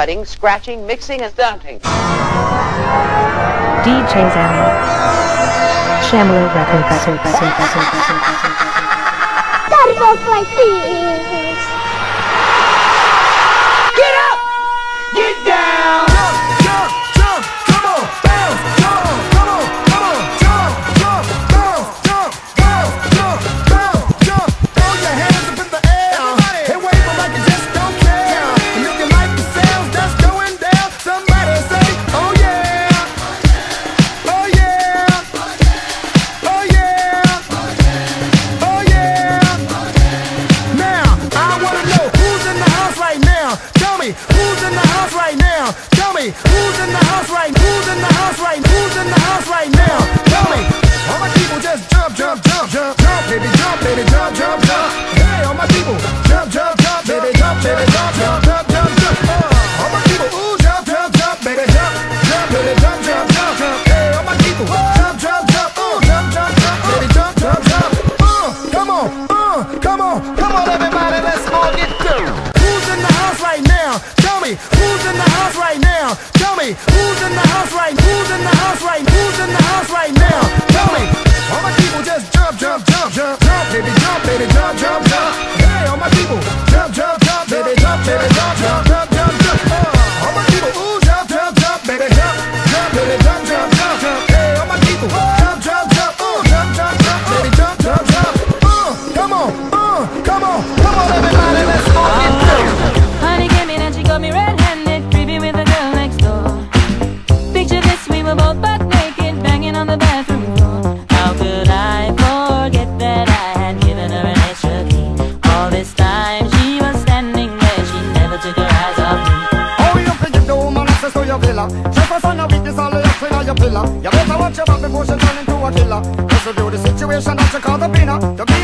cutting, scratching, mixing, and dunking. DJ Zamo. Chamalow Records. That looks like this. me who's in the house right now. Tell me who's in the house right. Who's in the house right? Who's in the house right now? Tell me. All my people just jump, jump, jump, jump, jump, baby, jump, baby, jump, jump. jump. up.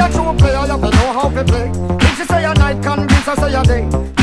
a true player, you know how to play. If she say a night, convince her say a day.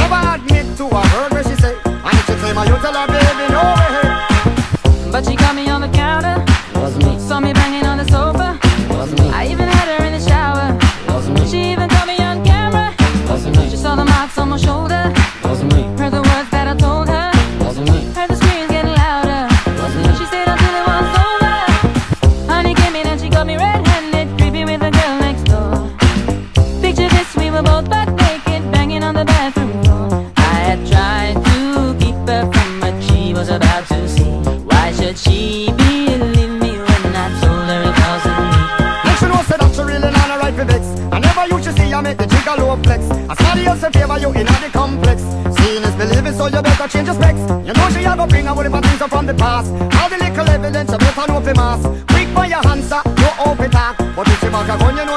a low flex I saw the else favor you in the complex. Seeing is believing so you better change your specs. You know she a go bring a whole things up from the past. All the little evidence you better know for mass. Quick by your hands, no open talk But if she back a gun you know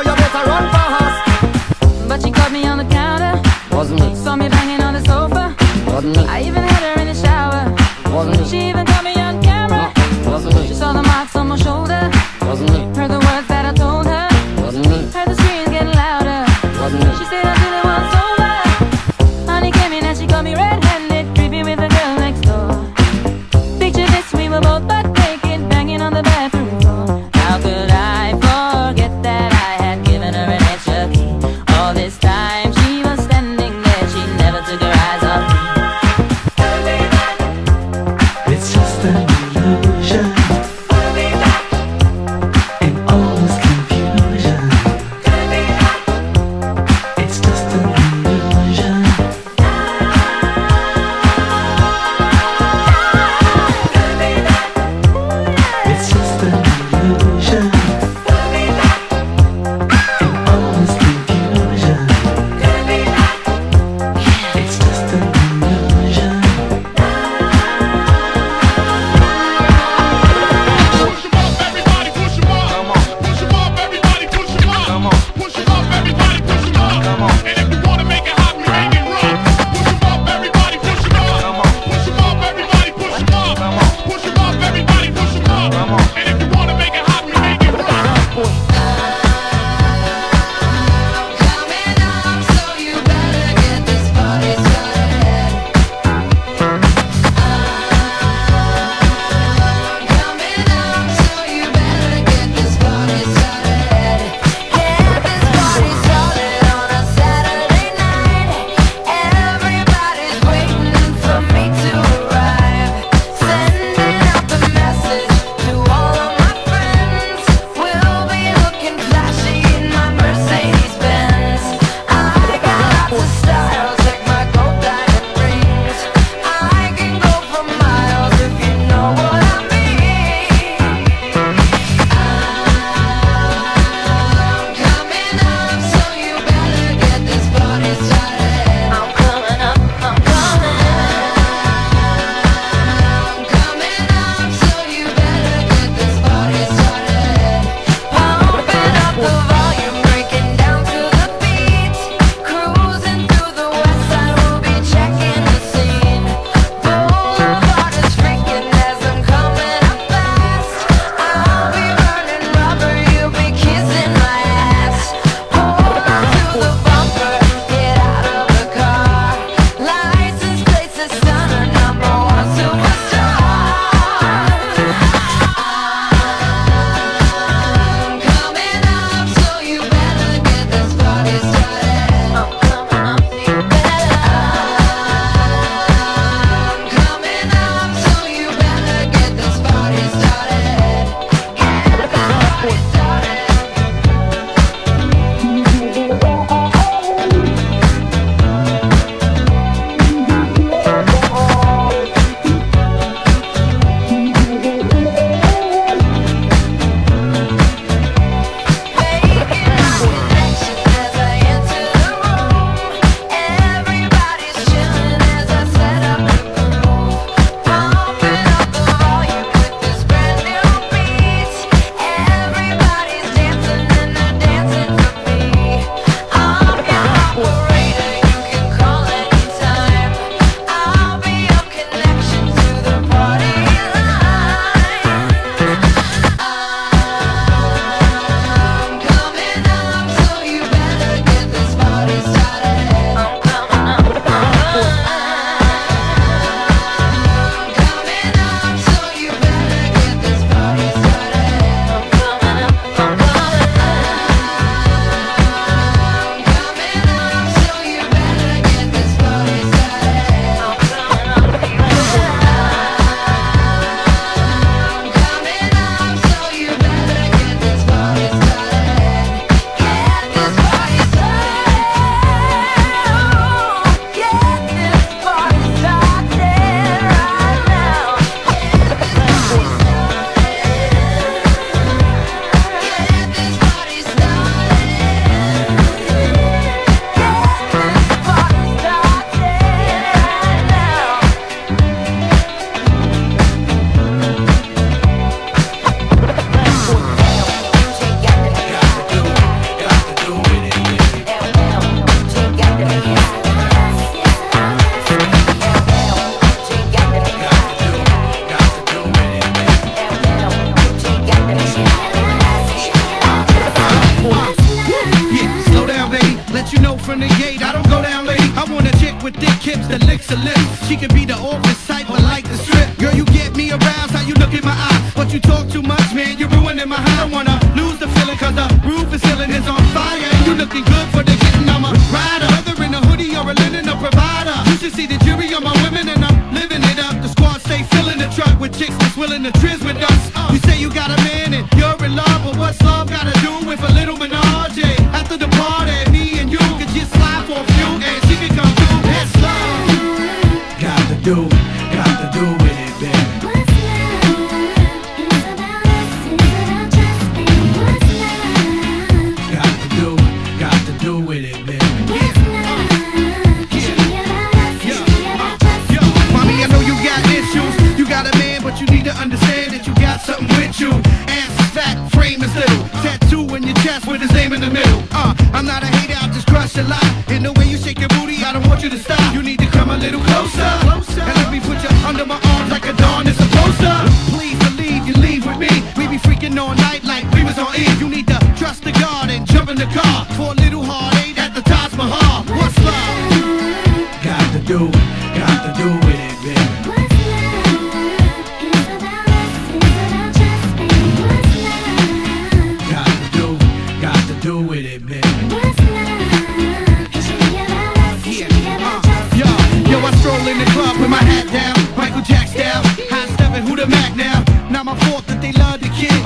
With his name in the middle.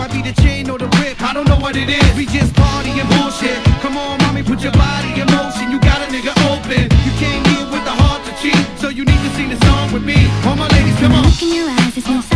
might be the chain or the whip, I don't know what it is. We just party and bullshit. Come on, mommy, put your body in motion. You got a nigga open. You came here with the heart to cheat, so you need to sing the song with me. All my ladies, come on. Look in your eyes, it's no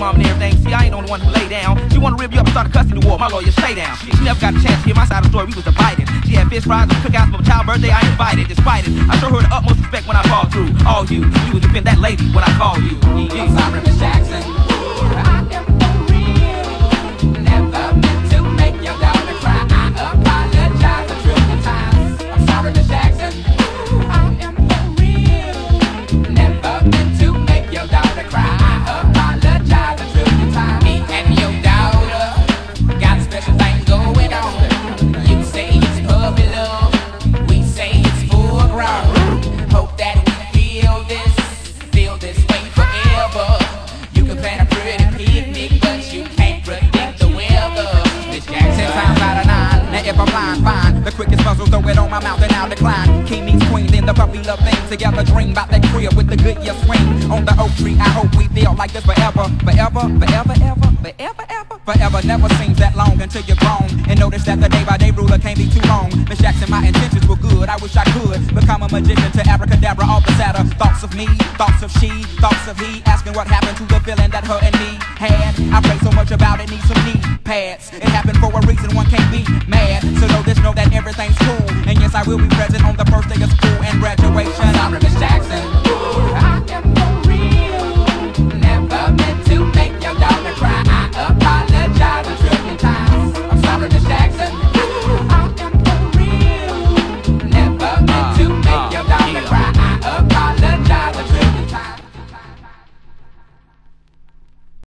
mom and everything. See, I ain't the only one who lay down. She wanna rip you up and start a custody war. My lawyer, stay down. She never got a chance to hear my side of the story. We was divided. She had fish fries and cookouts for my child birthday. I invited, despite it. I show her the utmost respect when I fall through. All you, you would defend that lady when I call you. I'm Jackson. Forever never seems that long until you're grown. And notice that the day by day ruler can't be too long. Miss Jackson, my intentions were good. I wish I could become a magician to abracadabra all the sadder. Thoughts of me, thoughts of she, thoughts of he. Asking what happened to the feeling that her and me had. I pray so much about it, need some knee pads. It happened for a reason, one can't be mad. So know this, know that everything's cool. And yes, I will be present on the first day of school and graduation. I'm Miss Jackson. Jonathan Jackson.